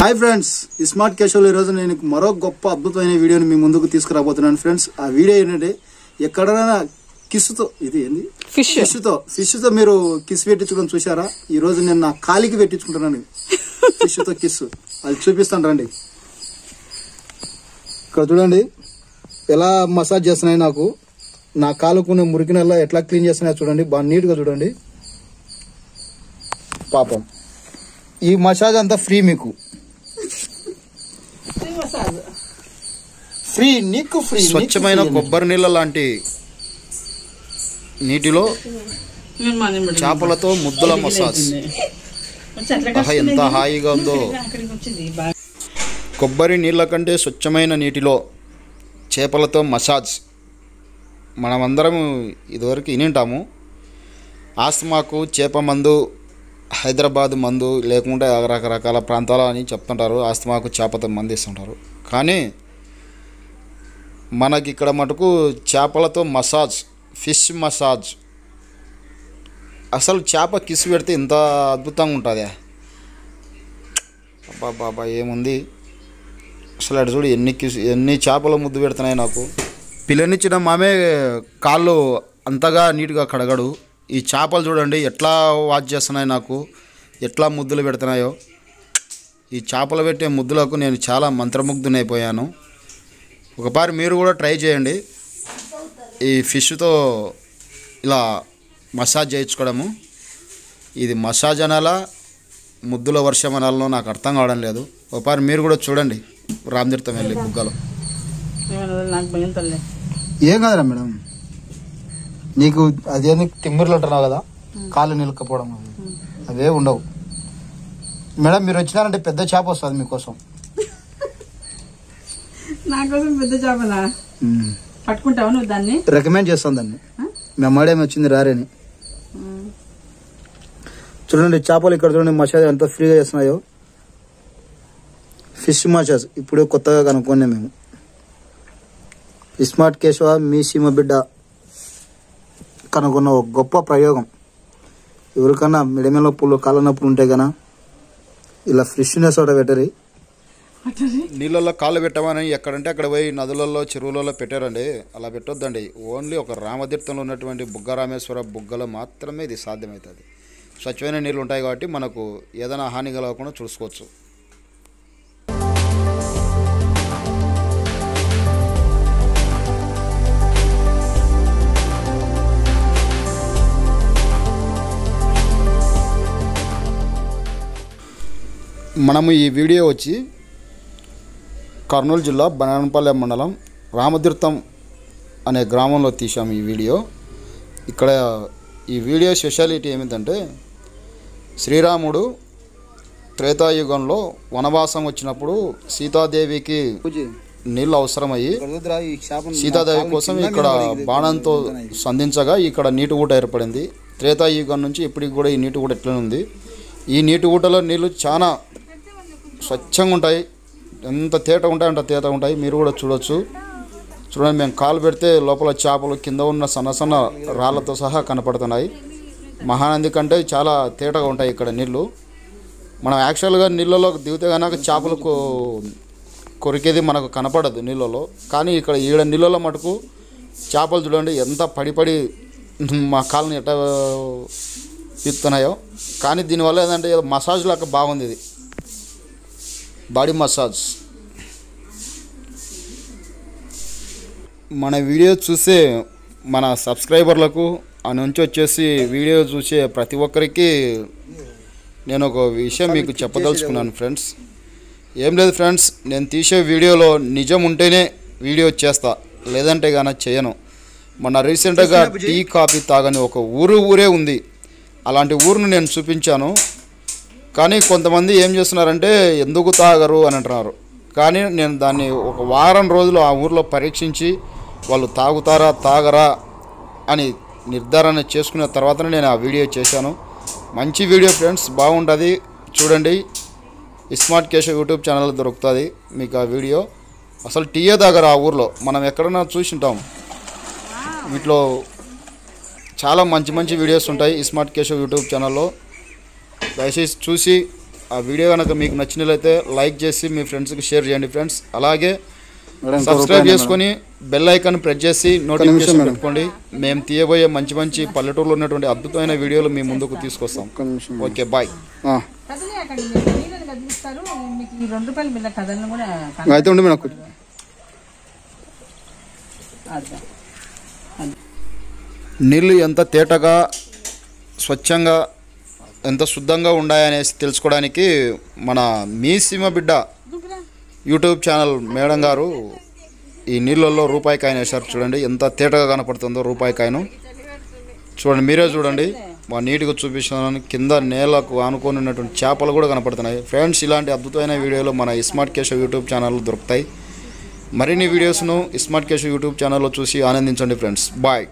Hi friends ఈ smart Keshavulu ఈరోజు నేను మరో గొప్ప అద్భుతమైన వీడియోని మీ ముందుకు తీసుకురాబోతున్నాను ఫ్రెండ్స్ ఆ వీడియో ఏంటంటే ఎక్కడైనా కిస్సుతో ఇది ఏంది? ఫిష్ ఫిష్తో ఫిష్తో మీరు కిస్ పెట్టించుకోవడం చూసారా ఈ రోజు నేను నా కాలికి పెట్టించుకుంటున్నాను ఫిష్తో కిస్ అది చూపిస్తాను రండి. ఇక్కడ చూడండి ఎలా మసాజ్ చేస్తున్నాయి నాకు. నా కాలుకున్న మురికినల్లా ఎట్లా క్లీన్ చేస్తున్నాయో చూడండి. బాగా నీట్గా చూడండి. పాపం. ఈ మసాజ్ అంతా ఫ్రీ మీకు. ఫ్రీ నీకు ఫ్రీ నీకు స్వచ్ఛమైన. కొబ్బరి నీళ్ళ లాంటి నీటిలో చేపలతో ముద్దల మసాజ్. ఎంత హాయిగా ఉందో. కొబ్బరి నీళ్ళ కంటే స్వచ్ఛమైన నీటిలో చేపలతో మసాజ్. మనమందరం ఇదివరకు వినింటాము. ఆస్తమాకు చేప మందు హైదరాబాద్ మందు లేకుంటే రకరకాల ప్రాంతాలు అని చెప్తుంటారు. ఆస్తమాకు చేపతో మందు ఇస్తుంటారు కానీ మనకి ఇక్కడ మటుకు చేపలతో మసాజ్ ఫిష్ మసాజ్ అసలు చేప కిసు పెడితే ఇంత అద్భుతంగా ఉంటుంది? అబ్బా బాబా ఏముంది? అసలు అటు చూడు ఎన్ని కిసు ఎన్ని చేపలు ముద్దు పెడుతున్నాయి నాకు. పిల్లనిచ్చిన మామే కాళ్ళు అంతగా నీట్గా కడగడు. ఈ చేపలు చూడండి ఎట్లా వాచ్ చేస్తున్నాయి నాకు ఎట్లా ముద్దులు పెడుతున్నాయో. ఈ చేపలు పెట్టే ముద్దులకు నేను చాలా మంత్రముగ్ధునైపోయాను ఒకసారి మీరు కూడా ట్రై చేయండి. ఈ ఫిష్తో ఇలా మసాజ్ చేయించుకోవడము. ఇది మసాజ్ అనాలా ముద్దుల వర్షం అనాలనో నాకు అర్థం కావడం లేదు. ఒకసారి మీరు కూడా చూడండి రామతీర్థం వెళ్ళి బుగ్గలో. ఏం కాదురా మేడం. నీకు అదేంది తిమ్మిర్లు ఉంటున్నావు కదా కాళ్ళు నిలకపోవడం అవి ఉండవు. మేడం మీరు వచ్చినారంటే పెద్ద చేప వస్తుంది మీకోసం. నా కోసం పెద్ద చేపలా? పట్టుకుంటావు నువ్వు దాన్ని? రికమెండ్ చేస్తాను దాన్ని. మీ అమ్మాడేమి వచ్చింది రారేని. చూడండి చేపలు ఇక్కడ చూడండి మసాజ్ ఎంత ఫ్రీగా చేస్తున్నాయో. ఫిష్ మసాజ్ ఇప్పుడే కొత్తగా కనుక్కున్నాం మేము. స్మార్ట్ కేశవ మీ సీమ బిడ్డ. కనుక్కున్న ఒక గొప్ప ప్రయోగం. ఎవరికన్నా మిడమిల నొప్పులు కాళ్ళ నొప్పులు ఉంటాయి కదా ఇలా ఫ్రెష్నెస్ ఒకటి పెట్టరి. నీళ్ళల్లో కాళ్ళు పెట్టమని ఎక్కడంటే అక్కడ పోయి నదులలో చెరువులలో పెట్టారండి. అలా పెట్టొద్దండి. ఓన్లీ ఒక రామతీర్థంలో ఉన్నటువంటి బుగ్గ రామేశ్వర బుగ్గలో మాత్రమే ఇది సాధ్యమవుతుంది. స్వచ్ఛమైన నీళ్ళు ఉంటాయి కాబట్టి మనకు ఏదైనా హాని కలగకుండా చూసుకోవచ్చు. మనము ఈ వీడియో వచ్చి కర్నూలు జిల్లా బనానపల్లె మండలం రామతీర్థం అనే గ్రామంలో తీసాము ఈ వీడియో. ఇక్కడ ఈ వీడియో స్పెషాలిటీ ఏమిటంటే శ్రీరాముడు త్రేతాయుగంలో వనవాసం వచ్చినప్పుడు సీతాదేవికి నీళ్ళు అవసరమయ్యి సీతాదేవి కోసం ఇక్కడ బాణంతో సంధించగా ఇక్కడ నీటి ఊట ఏర్పడింది. త్రేతాయుగం నుంచి ఇప్పటికి కూడా ఈ నీటి ఊట ఎట్లనే ఉంది. ఈ నీటి ఊటలో నీళ్ళు చాలా స్వచ్ఛంగా ఉంటాయి. ఎంత తేట ఉంటాయి అంత తేట ఉంటాయి. మీరు కూడా చూడొచ్చు. చూడండి మేము కాలు పెడితే లోపల చేపలు కింద ఉన్న సన్న సన్న రాళ్ళతో సహా కనపడుతున్నాయి. మహానంది కంటే చాలా తేటగా ఉంటాయి ఇక్కడ నీళ్ళు మనం యాక్చువల్గా నీళ్ళలో దిగితే కనుక చేపలు కొరికేది మనకు కనపడదు నీళ్ళలో కానీ ఇక్కడ ఈడ నీళ్ళలో మటుకు చేపలు చూడండి ఎంత పడిపడి మా కాళ్ళని ఎట్ట ఇస్తున్నాయో కానీ దీనివల్ల ఏంటంటే మసాజ్ లాగా బాగుంది ఇది. బాడీ మసాజ్ మన వీడియో చూసే మన సబ్స్క్రైబర్లకు ఆ నుంచి వచ్చేసి వీడియో చూసే ప్రతి ఒక్కరికి నేను ఒక విషయం మీకు చెప్పదలుచుకున్నాను ఫ్రెండ్స్ ఏం లేదు ఫ్రెండ్స్ నేను తీసే వీడియోలో నిజం ఉంటేనే వీడియో చేస్తా లేదంటే గాన చేయను. మొన్న రీసెంట్గా టీ కాఫీ తాగని ఒక ఊరు ఊరే ఉంది. అలాంటి ఊరును నేను చూపించాను. కానీ కొంతమంది ఏం చేస్తున్నారంటే ఎందుకు తాగరు? అని అంటున్నారు. కానీ నేను దాన్ని ఒక వారం రోజులు ఆ ఊర్లో పరీక్షించి వాళ్ళు తాగుతారా తాగరా? అని నిర్ధారణ చేసుకున్న తర్వాతనే నేను ఆ వీడియో చేశాను. మంచి వీడియో ఫ్రెండ్స్ బాగుంటుంది. చూడండి. స్మార్ట్ కేశవ్ యూట్యూబ్ ఛానల్ దొరుకుతుంది మీకు ఆ వీడియో. అసలు టీయే తాగరు ఆ ఊర్లో. మనం ఎక్కడన్నా చూసింటాం. వీటిలో చాలా మంచి మంచి వీడియోస్ ఉంటాయి స్మార్ట్ కేశవ్ యూట్యూబ్ ఛానల్లో. దయచేసి చూసి ఆ వీడియో కనుక మీకు నచ్చినట్లయితే లైక్ చేసి మీ ఫ్రెండ్స్కి షేర్ చేయండి ఫ్రెండ్స్. అలాగే సబ్స్క్రైబ్ చేసుకొని బెల్ ఐకాన్ ప్రెస్ చేసి నోటిఫికేషన్. పెట్టుకోండి. మేము తీయబోయే మంచి మంచి పల్లెటూరులో ఉన్నటువంటి అద్భుతమైన వీడియోలు మీ ముందుకు తీసుకొస్తాం. Okay bye. అయితే ఉండి మేడం నీళ్ళు ఎంత తేటగా స్వచ్ఛంగా ఎంత శుద్ధంగా ఉన్నాయనేసి తెలుసుకోవడానికి మన మీ సీమ బిడ్డ యూట్యూబ్ ఛానల్ మేడం గారు ఈ నీళ్ళల్లో రూపాయి కాయన వేశారు. చూడండి ఎంత తేటగా కనపడుతుందో రూపాయి కాయను. చూడండి మీరే చూడండి. మా నీట్గా చూపిస్తున్నాను కింద నేలకు ఆనుకొని ఉన్నటువంటి చేపలు కూడా కనపడుతున్నాయి. ఫ్రెండ్స్ ఇలాంటి అద్భుతమైన వీడియోలు మన స్మార్ట్ కేశవ్ యూట్యూబ్ ఛానల్లో దొరుకుతాయి. మరిన్ని వీడియోస్ను స్మార్ట్ కేశవ్ యూట్యూబ్ ఛానల్లో చూసి ఆనందించండి ఫ్రెండ్స్. బాయ్.